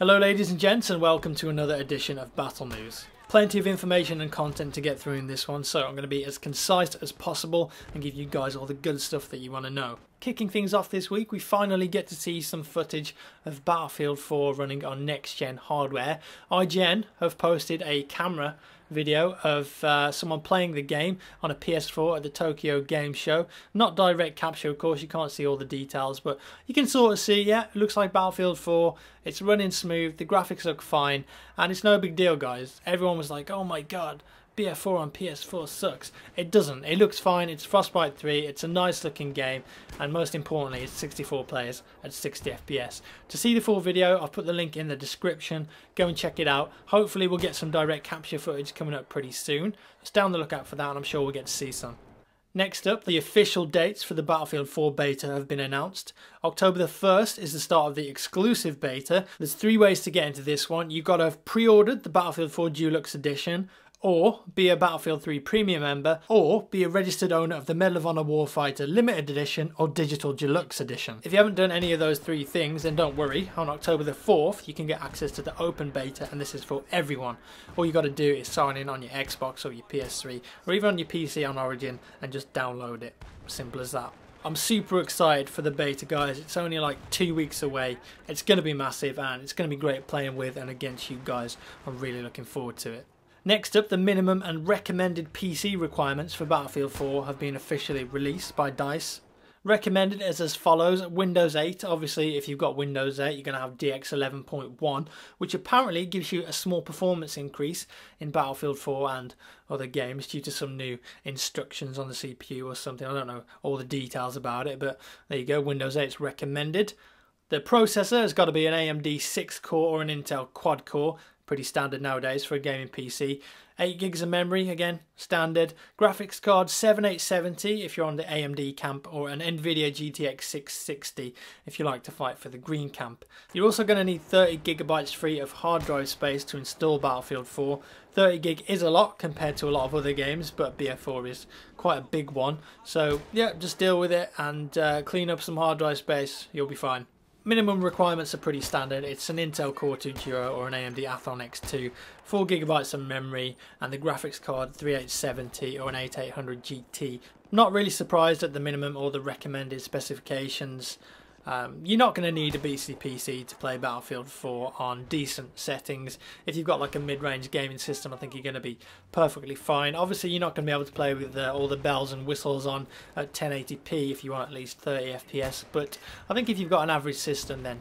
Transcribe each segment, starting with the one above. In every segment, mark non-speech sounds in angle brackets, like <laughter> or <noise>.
Hello ladies and gents and welcome to another edition of Battle News. Plenty of information and content to get through in this one, so I'm going to be as concise as possible and give you guys all the good stuff that you want to know. Kicking things off this week, we finally get to see some footage of Battlefield 4 running on next gen hardware. IGN have posted a camera video of uh, someone playing the game on a PS4 at the Tokyo Game Show. Not direct capture, of course, you can't see all the details, but you can sort of see, yeah, it looks like Battlefield 4. It's running smooth, the graphics look fine, and it's no big deal, guys. Everyone was like, oh my god, BF4 on PS4 sucks. It doesn't. It looks fine. It's Frostbite 3. It's a nice looking game. And most importantly, it's 64 players at 60 FPS. To see the full video, I'll put the link in the description. Go and check it out. Hopefully we'll get some direct capture footage coming up pretty soon. Just down the lookout for that and I'm sure we'll get to see some. Next up, the official dates for the Battlefield 4 beta have been announced. October the 1st is the start of the exclusive beta. There's three ways to get into this one. You've got to have pre-ordered the Battlefield 4 Deluxe Edition, or be a Battlefield 3 Premium member, or be a registered owner of the Medal of Honor Warfighter Limited Edition or Digital Deluxe Edition. If you haven't done any of those three things, then don't worry. On October the 4th, you can get access to the open beta, and this is for everyone. All you got to do is sign in on your Xbox or your PS3, or even on your PC on Origin, and just download it. Simple as that. I'm super excited for the beta, guys. It's only like two weeks away. It's going to be massive, and it's going to be great playing with and against you guys. I'm really looking forward to it. Next up, the minimum and recommended PC requirements for Battlefield 4 have been officially released by DICE. Recommended is as follows Windows 8. Obviously, if you've got Windows 8, you're going to have DX 11.1, which apparently gives you a small performance increase in Battlefield 4 and other games due to some new instructions on the CPU or something. I don't know all the details about it, but there you go. Windows 8 is recommended. The processor has got to be an AMD 6 core or an Intel quad core pretty standard nowadays for a gaming PC. 8 gigs of memory, again, standard. Graphics card 7870 if you're on the AMD camp, or an NVIDIA GTX 660 if you like to fight for the green camp. You're also going to need 30 gigabytes free of hard drive space to install Battlefield 4. 30 gig is a lot compared to a lot of other games, but BF4 is quite a big one. So, yeah, just deal with it and uh, clean up some hard drive space, you'll be fine. Minimum requirements are pretty standard. It's an Intel Core 2 Duo or an AMD Athlon X2, 4GB of memory, and the graphics card 3870 or an 8800 GT. Not really surprised at the minimum or the recommended specifications. Um, you're not going to need a BC PC to play Battlefield 4 on decent settings. If you've got like a mid-range gaming system, I think you're going to be perfectly fine. Obviously, you're not going to be able to play with uh, all the bells and whistles on at 1080p if you want at least 30 FPS, but I think if you've got an average system, then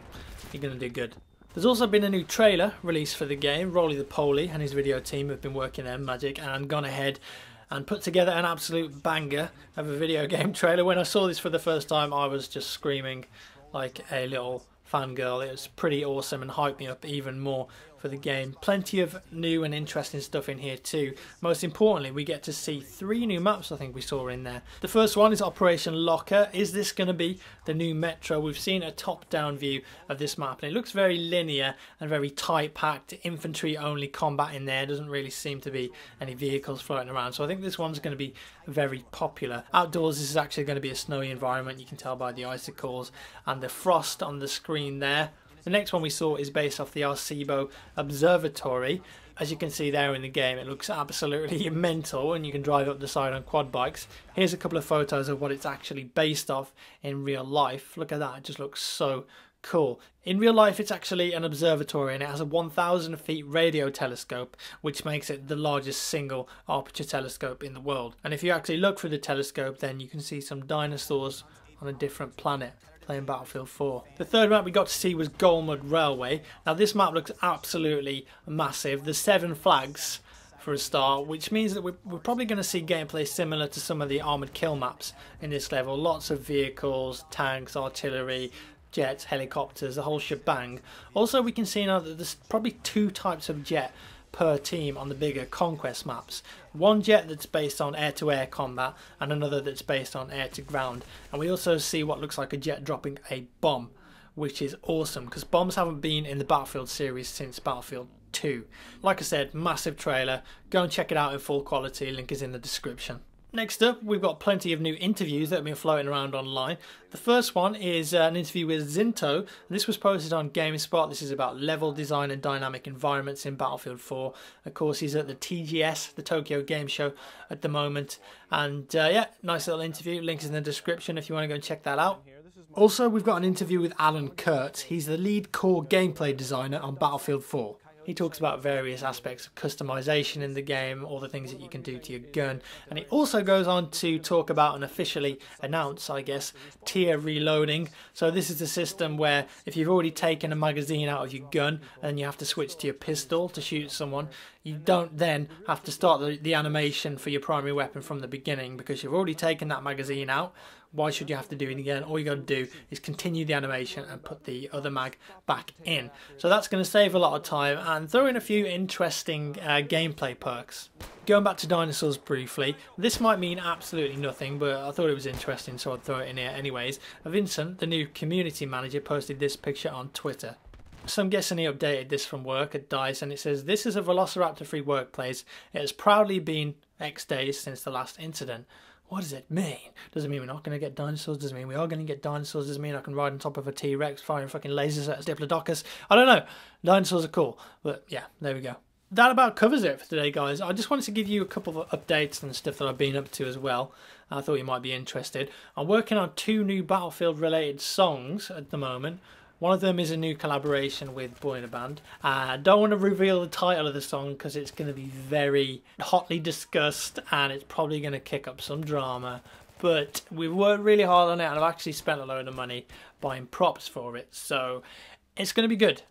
you're going to do good. There's also been a new trailer released for the game. Rolly the Poly and his video team have been working their magic and gone ahead and put together an absolute banger of a video <laughs> game trailer. When I saw this for the first time, I was just screaming like a little fangirl. It was pretty awesome and hyped me up even more for the game. Plenty of new and interesting stuff in here too. Most importantly, we get to see three new maps I think we saw in there. The first one is Operation Locker. Is this going to be the new Metro? We've seen a top-down view of this map and it looks very linear and very tight-packed. Infantry only combat in there. Doesn't really seem to be any vehicles floating around. So I think this one's going to be very popular. Outdoors, this is actually going to be a snowy environment. You can tell by the icicles and the frost on the screen there. The next one we saw is based off the Arecibo Observatory. As you can see there in the game, it looks absolutely <laughs> mental and you can drive up the side on quad bikes. Here's a couple of photos of what it's actually based off in real life. Look at that, it just looks so cool. In real life, it's actually an observatory and it has a 1,000 feet radio telescope, which makes it the largest single aperture telescope in the world. And if you actually look through the telescope, then you can see some dinosaurs on a different planet playing Battlefield 4. The third map we got to see was Golmud Railway. Now this map looks absolutely massive. There's seven flags for a start, which means that we're, we're probably going to see gameplay similar to some of the Armoured Kill maps in this level. Lots of vehicles, tanks, artillery, jets, helicopters, the whole shebang. Also, we can see now that there's probably two types of jet per team on the bigger conquest maps. One jet that's based on air-to-air -air combat and another that's based on air-to-ground. And we also see what looks like a jet dropping a bomb, which is awesome because bombs haven't been in the Battlefield series since Battlefield 2. Like I said, massive trailer. Go and check it out in full quality. Link is in the description. Next up, we've got plenty of new interviews that have been floating around online. The first one is uh, an interview with Zinto. This was posted on GameSpot. This is about level design and dynamic environments in Battlefield 4. Of course, he's at the TGS, the Tokyo Game Show, at the moment. And uh, yeah, nice little interview. Links in the description if you want to go and check that out. Also, we've got an interview with Alan Kertz. He's the lead core gameplay designer on Battlefield 4. He talks about various aspects of customization in the game, all the things that you can do to your gun, and he also goes on to talk about and officially announce, I guess, tier reloading. So this is the system where if you've already taken a magazine out of your gun and you have to switch to your pistol to shoot someone, you don't then have to start the, the animation for your primary weapon from the beginning because you've already taken that magazine out why should you have to do it again? All you got to do is continue the animation and put the other mag back in. So that's going to save a lot of time and throw in a few interesting uh, gameplay perks. Going back to dinosaurs briefly, this might mean absolutely nothing, but I thought it was interesting, so I'd throw it in here anyways. Vincent, the new community manager, posted this picture on Twitter. So I'm guessing he updated this from work at DICE and it says, This is a Velociraptor free workplace. It has proudly been X days since the last incident what does it mean? Does it mean we're not going to get dinosaurs? Does it mean we are going to get dinosaurs? Does it mean I can ride on top of a T Rex firing fucking lasers at a Diplodocus? I don't know. Dinosaurs are cool. But yeah, there we go. That about covers it for today, guys. I just wanted to give you a couple of updates and stuff that I've been up to as well. I thought you might be interested. I'm working on two new Battlefield related songs at the moment. One of them is a new collaboration with Boy in a Band. Uh, I don't want to reveal the title of the song because it's going to be very hotly discussed and it's probably going to kick up some drama. But we've worked really hard on it and I've actually spent a load of money buying props for it. So it's going to be good.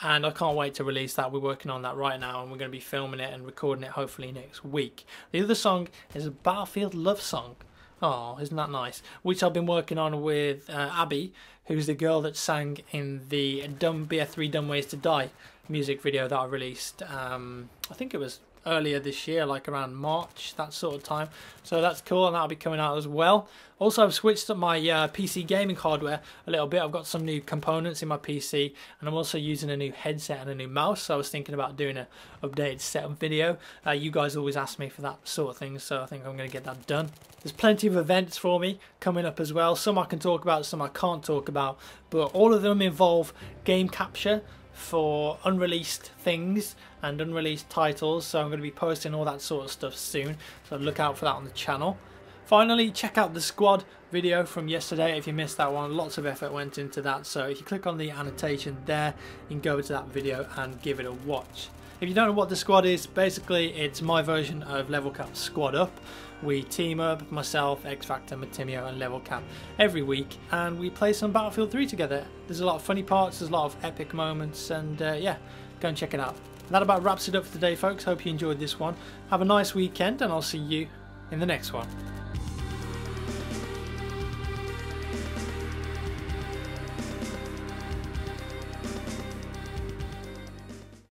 And I can't wait to release that. We're working on that right now and we're going to be filming it and recording it hopefully next week. The other song is a Battlefield love song. Oh, isn't that nice? Which I've been working on with uh, Abby, who's the girl that sang in the Dumb BF3 Dumb Ways to Die music video that I released. Um, I think it was earlier this year, like around March, that sort of time. So that's cool, and that'll be coming out as well. Also, I've switched up my uh, PC gaming hardware a little bit. I've got some new components in my PC, and I'm also using a new headset and a new mouse. So I was thinking about doing an updated setup video. Uh, you guys always ask me for that sort of thing, so I think I'm going to get that done. There's plenty of events for me coming up as well. Some I can talk about, some I can't talk about, but all of them involve game capture for unreleased things and unreleased titles so I'm going to be posting all that sort of stuff soon so look out for that on the channel. Finally check out the squad video from yesterday if you missed that one lots of effort went into that so if you click on the annotation there you can go to that video and give it a watch. If you don't know what the squad is, basically it's my version of Level Cap Squad Up. We team up, myself, X Factor, Matimi0 and Level Cap every week and we play some Battlefield 3 together. There's a lot of funny parts, there's a lot of epic moments and uh, yeah, go and check it out. That about wraps it up for today folks, hope you enjoyed this one. Have a nice weekend and I'll see you in the next one.